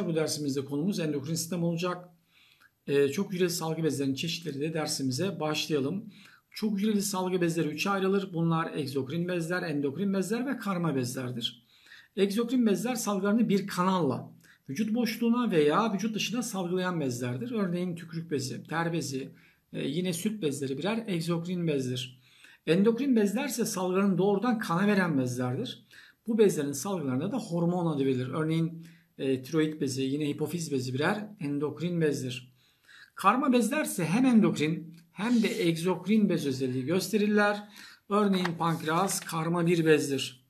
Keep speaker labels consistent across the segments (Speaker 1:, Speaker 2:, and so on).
Speaker 1: Bu dersimizde konumuz endokrin sistem olacak. Ee, çok hücreli salgı bezlerinin çeşitleri de dersimize başlayalım. Çok hücreli salgı bezleri üçe ayrılır. Bunlar egzokrin bezler, endokrin bezler ve karma bezlerdir. Egzokrin bezler salgılarını bir kanalla vücut boşluğuna veya vücut dışına salgılayan bezlerdir. Örneğin tükürük bezi, ter bezi, e, yine süt bezleri birer egzokrin bezdir. Endokrin bezler ise salgılarını doğrudan kana veren bezlerdir. Bu bezlerin salgılarına da hormon adı verilir. Örneğin e, tiroid bezi, yine hipofiz bezi birer endokrin bezdir. Karma bezler ise hem endokrin hem de egzokrin bez özelliği gösterirler. Örneğin pankreas karma bir bezdir.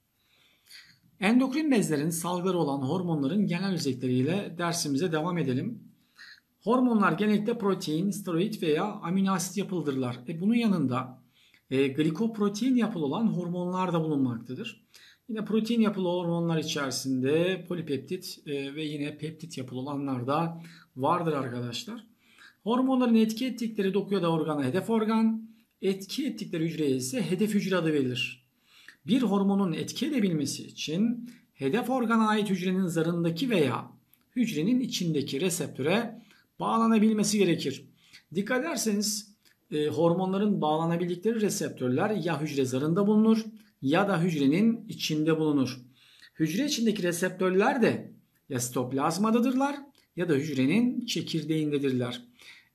Speaker 1: Endokrin bezlerin salgıları olan hormonların genel özellikleriyle dersimize devam edelim. Hormonlar genellikle protein, steroid veya amino asit yapılıdırlar. E bunun yanında e, glikoprotein yapılı olan hormonlar da bulunmaktadır. Yine protein yapılı hormonlar içerisinde polipeptit e, ve yine peptit yapılı olanlar da vardır arkadaşlar. Hormonların etki ettikleri dokuya da organa hedef organ, etki ettikleri hücreye ise hedef hücre adı verilir. Bir hormonun etki edebilmesi için hedef organa ait hücrenin zarındaki veya hücrenin içindeki reseptöre bağlanabilmesi gerekir. Dikkat ederseniz e, hormonların bağlanabildikleri reseptörler ya hücre zarında bulunur ya da hücrenin içinde bulunur. Hücre içindeki reseptörler de ya sitoplazmadadırlar ya da hücrenin çekirdeğindedirler.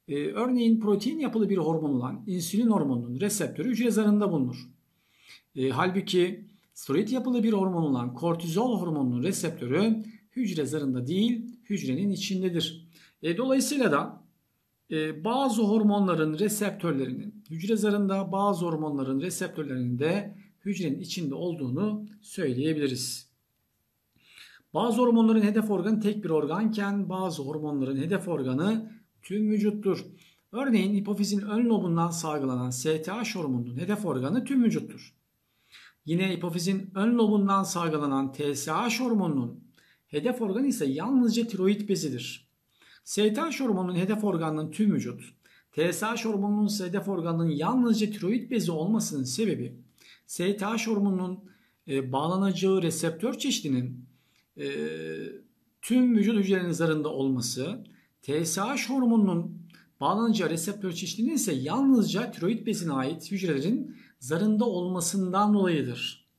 Speaker 1: Ee, örneğin protein yapılı bir hormon olan insülin hormonunun reseptörü hücre zarında bulunur. Ee, halbuki steroid yapılı bir hormon olan kortizol hormonunun reseptörü hücre zarında değil hücrenin içindedir. E, dolayısıyla da e, bazı hormonların reseptörlerinin hücre zarında bazı hormonların reseptörlerinin de hücrenin içinde olduğunu söyleyebiliriz. Bazı hormonların hedef organı tek bir organken bazı hormonların hedef organı tüm vücuttur. Örneğin hipofizin ön lobundan salgılanan STH hormonunun hedef organı tüm vücuttur. Yine hipofizin ön lobundan salgılanan TSH hormonunun hedef organı ise yalnızca tiroid bezidir. STH hormonunun hedef organının tüm vücut, TSH hormonunun ise hedef organının yalnızca tiroid bezi olmasının sebebi STH hormonunun e, bağlanacağı reseptör çeşidinin e, tüm vücut hücrelerinin zarında olması, TSH hormonunun bağlanacağı reseptör çeşidinin ise yalnızca tiroid bezine ait hücrelerin zarında olmasından dolayıdır.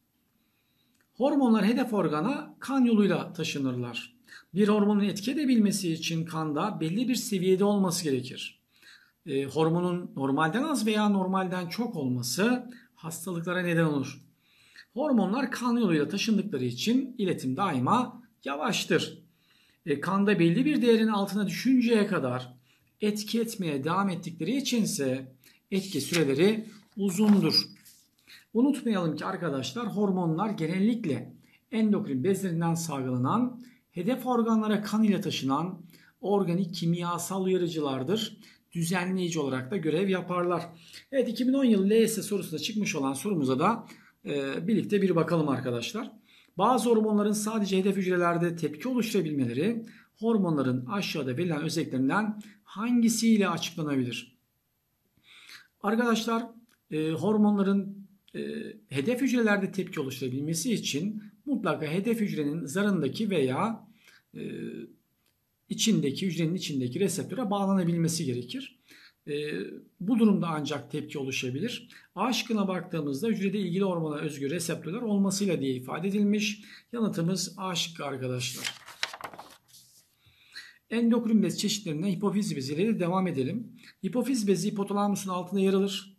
Speaker 1: Hormonlar hedef organa kan yoluyla taşınırlar. Bir hormonun etki edebilmesi için kanda belli bir seviyede olması gerekir. E, hormonun normalden az veya normalden çok olması hastalıklara neden olur. Hormonlar kan yoluyla taşındıkları için iletim daima yavaştır. E, kanda belli bir değerin altına düşünceye kadar etki etmeye devam ettikleri için ise etki süreleri uzundur. Unutmayalım ki arkadaşlar hormonlar genellikle endokrin bezlerinden salgılanan, hedef organlara kan ile taşınan organik kimyasal uyarıcılardır düzenleyici olarak da görev yaparlar. Evet 2010 yılı LYS sorusunda çıkmış olan sorumuza da e, birlikte bir bakalım arkadaşlar. Bazı hormonların sadece hedef hücrelerde tepki oluşturabilmeleri hormonların aşağıda verilen özelliklerinden hangisiyle açıklanabilir? Arkadaşlar e, hormonların e, hedef hücrelerde tepki oluşturabilmesi için mutlaka hedef hücrenin zarındaki veya e, içindeki hücrenin içindeki reseptöre bağlanabilmesi gerekir. E, bu durumda ancak tepki oluşabilir. A şıkkına baktığımızda hücrede ilgili hormona özgü reseptörler olmasıyla diye ifade edilmiş. Yanıtımız A şıkkı arkadaşlar. Endokrin bez çeşitlerinden hipofiz beziyle devam edelim. Hipofiz bezi hipotalamusun altında yer alır.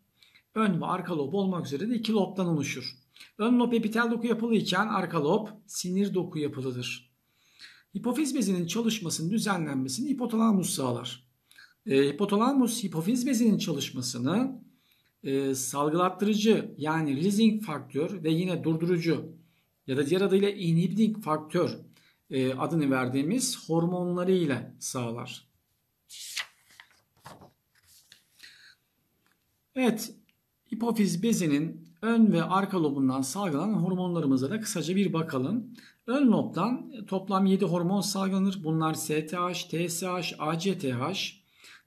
Speaker 1: Ön ve arka lob olmak üzere de iki lobdan oluşur. Ön lob epitel doku yapılı iken arka lob sinir doku yapılıdır. Hipofiz bezinin çalışmasının düzenlenmesini hipotalamus sağlar. E, hipotalamus hipofiz bezinin çalışmasını e, salgılattırıcı yani releasing faktör ve yine durdurucu ya da diğer adıyla inhibiting faktör e, adını verdiğimiz hormonları ile sağlar. Evet, hipofiz bezinin ön ve arka lobundan salgılanan hormonlarımıza da kısaca bir bakalım. Ön lobdan toplam 7 hormon salgılanır. Bunlar STH, TSH, ACTH,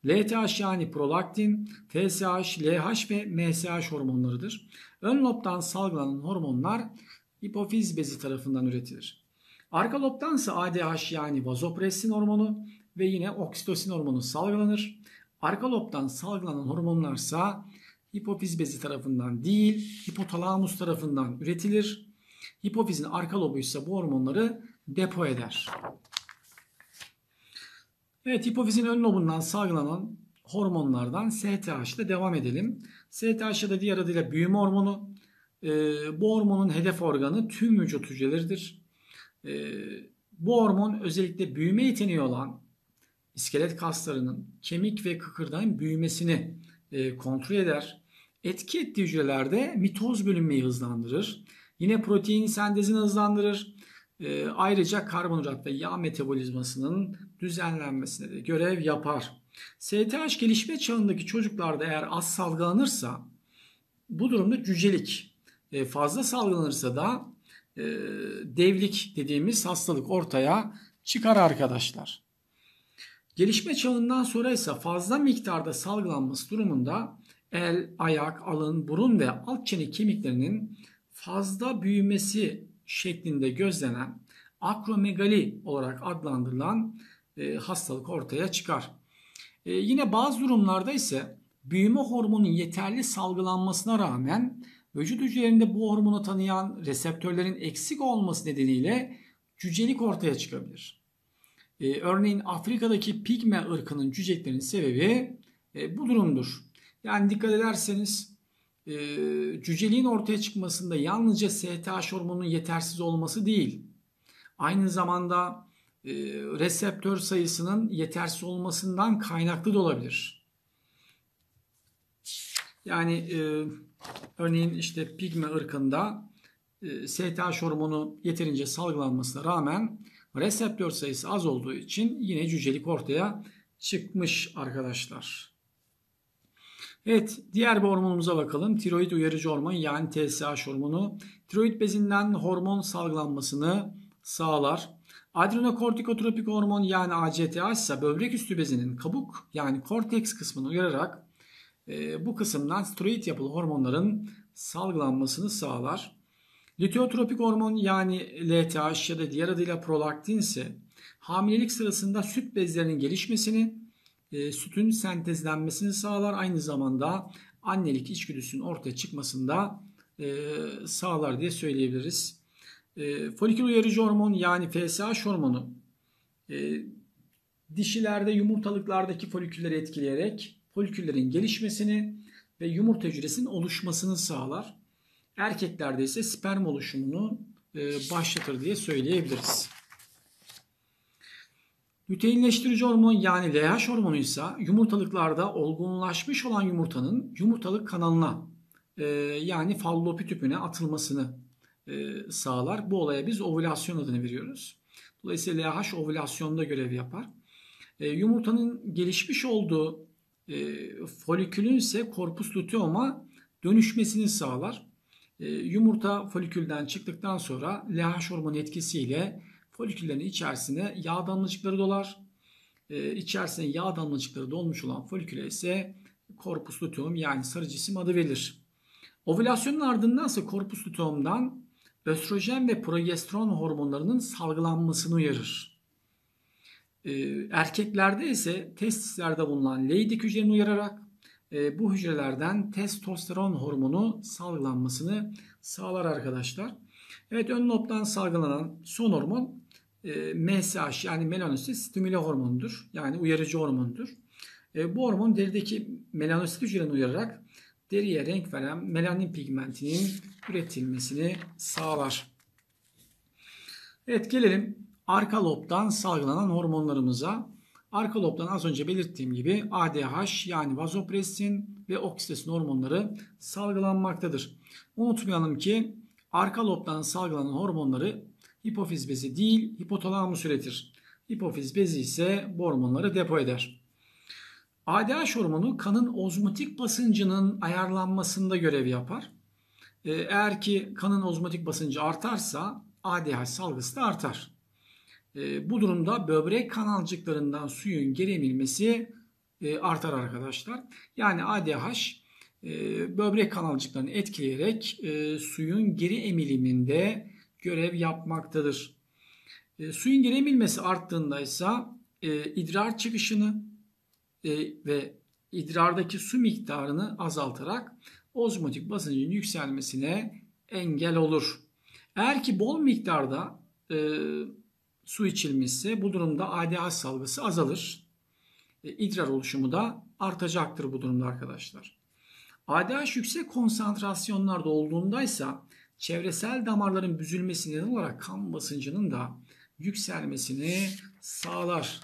Speaker 1: LTH yani prolaktin, TSH, LH ve MSH hormonlarıdır. Ön lobdan salgılanan hormonlar hipofiz bezi tarafından üretilir. Arka lobdansa ADH yani vazopressin hormonu ve yine oksitosin hormonu salgılanır. Arka lobdan salgılanan hormonlarsa hipofiz bezi tarafından değil, hipotalamus tarafından üretilir. Hipofizin arka lobu ise bu hormonları depo eder. Evet hipofizin ön lobundan salgılanan hormonlardan STH ile devam edelim. STH da diğer adıyla büyüme hormonu. Ee, bu hormonun hedef organı tüm vücut hücreleridir. Ee, bu hormon özellikle büyüme yeteneği olan iskelet kaslarının kemik ve kıkırdağın büyümesini e, kontrol eder. Etki ettiği hücrelerde mitoz bölünmeyi hızlandırır. Yine protein sentezini hızlandırır. E, ayrıca karbonhidrat ve yağ metabolizmasının düzenlenmesine de görev yapar. STH gelişme çağındaki çocuklarda eğer az salgılanırsa bu durumda cücelik, e, fazla salgılanırsa da e, devlik dediğimiz hastalık ortaya çıkar arkadaşlar. Gelişme çağından sonra ise fazla miktarda salgılanması durumunda el, ayak, alın, burun ve alt çene kemiklerinin fazla büyümesi şeklinde gözlenen akromegali olarak adlandırılan e, hastalık ortaya çıkar. E, yine bazı durumlarda ise büyüme hormonunun yeterli salgılanmasına rağmen vücut hücrelerinde bu hormonu tanıyan reseptörlerin eksik olması nedeniyle cücelik ortaya çıkabilir. E, örneğin Afrika'daki pigme ırkının cüceliklerinin sebebi e, bu durumdur. Yani dikkat ederseniz e, cüceliğin ortaya çıkmasında yalnızca STH hormonunun yetersiz olması değil, aynı zamanda e, reseptör sayısının yetersiz olmasından kaynaklı da olabilir. Yani e, örneğin işte pigme ırkında e, STH hormonu yeterince salgılanmasına rağmen reseptör sayısı az olduğu için yine cücelik ortaya çıkmış arkadaşlar. Evet diğer bir hormonumuza bakalım. Tiroid uyarıcı hormon yani TSH hormonu. Tiroid bezinden hormon salgılanmasını sağlar. Adrenokortikotropik hormon yani ACTH ise böbrek üstü bezinin kabuk yani korteks kısmını uyararak e, bu kısımdan steroid yapılı hormonların salgılanmasını sağlar. Lüteotropik hormon yani LTH ya da diğer adıyla prolaktin ise hamilelik sırasında süt bezlerinin gelişmesini, e, sütün sentezlenmesini sağlar. Aynı zamanda annelik içgüdüsünün ortaya çıkmasında e, sağlar diye söyleyebiliriz. E, folikül uyarıcı hormon yani FSH hormonu e, dişilerde yumurtalıklardaki folikülleri etkileyerek foliküllerin gelişmesini ve yumurta hücresinin oluşmasını sağlar. Erkeklerde ise sperm oluşumunu e, başlatır diye söyleyebiliriz. Lüteinleştirici hormon yani LH hormonu ise yumurtalıklarda olgunlaşmış olan yumurtanın yumurtalık kanalına e, yani fallopi tüpüne atılmasını e, sağlar. Bu olaya biz ovülasyon adını veriyoruz. Dolayısıyla LH ovülasyonda görev yapar. Yumurtanın gelişmiş olduğu folikülün ise korpus luteuma dönüşmesini sağlar. E, yumurta folikülden çıktıktan sonra LH hormonu etkisiyle foliküllerin içerisine yağ damlacıkları dolar. E, içerisine yağ damlacıkları dolmuş olan foliküle ise korpus luteum yani sarı cisim adı verilir. Ovülasyonun ardından ise korpus luteumdan östrojen ve progesteron hormonlarının salgılanmasını uyarır. E, erkeklerde ise testislerde bulunan Leydig hücrelerini uyararak e, bu hücrelerden testosteron hormonu salgılanmasını sağlar arkadaşlar. Evet ön lobdan salgılanan son hormon e, MSH yani melanosit stimüle hormonudur. Yani uyarıcı hormondur. E, bu hormon derideki melanosit hücrelerini uyararak deriye renk veren melanin pigmentinin üretilmesini sağlar. Evet gelelim arka lobdan salgılanan hormonlarımıza. Arka lobdan az önce belirttiğim gibi ADH yani vazopressin ve oksitosin hormonları salgılanmaktadır. Unutmayalım ki arka lobdan salgılanan hormonları hipofiz bezi değil hipotalamus üretir. Hipofiz bezi ise bu hormonları depo eder. ADH hormonu kanın ozmotik basıncının ayarlanmasında görev yapar. Ee, eğer ki kanın ozmotik basıncı artarsa ADH salgısı da artar. E, bu durumda böbrek kanalcıklarından suyun geri emilmesi e, artar arkadaşlar. Yani ADH e, böbrek kanalcıklarını etkileyerek e, suyun geri emiliminde görev yapmaktadır. E, suyun geri arttığında ise idrar çıkışını e, ve idrardaki su miktarını azaltarak ozmotik basıncın yükselmesine engel olur. Eğer ki bol miktarda e, su içilmişse bu durumda ADH salgısı azalır. E, idrar oluşumu da artacaktır bu durumda arkadaşlar. ADH yüksek konsantrasyonlarda olduğundaysa çevresel damarların büzülmesi neden olarak kan basıncının da yükselmesini sağlar.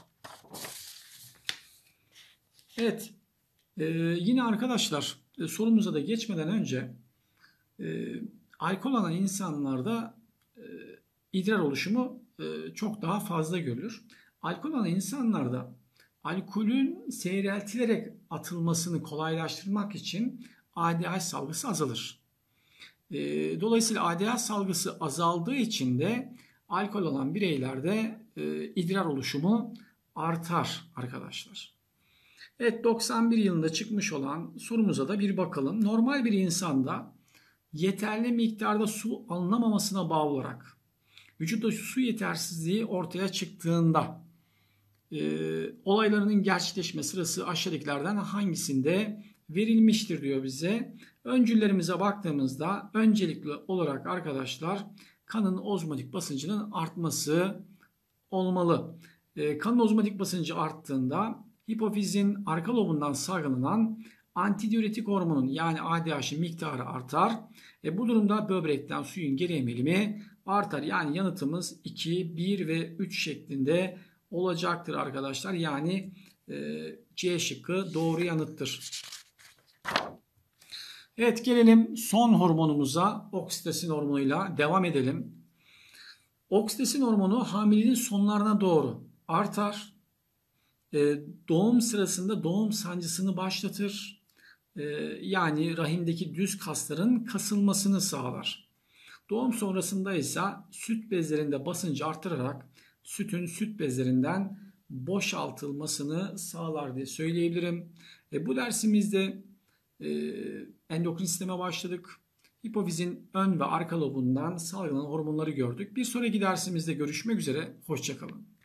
Speaker 1: Evet, e, yine arkadaşlar e, sorumuza da geçmeden önce e, alkol alan insanlarda e, idrar oluşumu e, çok daha fazla görülür. Alkol alan insanlarda alkolün seyreltilerek atılmasını kolaylaştırmak için ADH salgısı azalır. E, dolayısıyla ADH salgısı azaldığı için de alkol alan bireylerde e, idrar oluşumu artar arkadaşlar. Evet 91 yılında çıkmış olan sorumuza da bir bakalım. Normal bir insanda yeterli miktarda su alınamamasına bağlı olarak vücutta su yetersizliği ortaya çıktığında e, olaylarının gerçekleşme sırası aşağıdakilerden hangisinde verilmiştir diyor bize. Öncüllerimize baktığımızda öncelikli olarak arkadaşlar kanın ozmotik basıncının artması olmalı. E, kanın ozmotik basıncı arttığında hipofizin arka lobundan salgılanan antidiüretik hormonun yani ADH'in miktarı artar. E, bu durumda böbrekten suyun geri emilimi artar. Yani yanıtımız 2, 1 ve 3 şeklinde olacaktır arkadaşlar. Yani e, C şıkkı doğru yanıttır. Evet gelelim son hormonumuza oksitosin hormonuyla devam edelim. Oksitosin hormonu hamileliğin sonlarına doğru artar. E, doğum sırasında doğum sancısını başlatır. E, yani rahimdeki düz kasların kasılmasını sağlar. Doğum sonrasında ise süt bezlerinde basıncı artırarak sütün süt bezlerinden boşaltılmasını sağlar diye söyleyebilirim. E, bu dersimizde endokrin sisteme başladık. Hipofizin ön ve arka lobundan salgılanan hormonları gördük. Bir sonraki dersimizde görüşmek üzere. Hoşçakalın.